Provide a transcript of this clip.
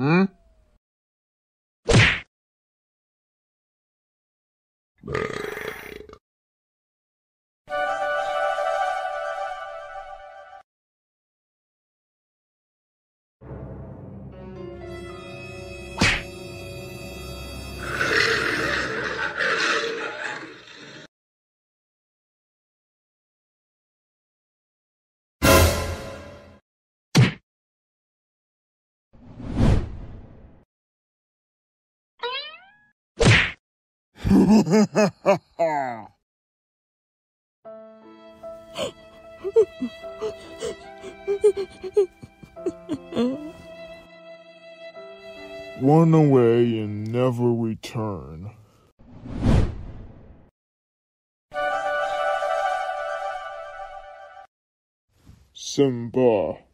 嗯。Run away and never return. Simba.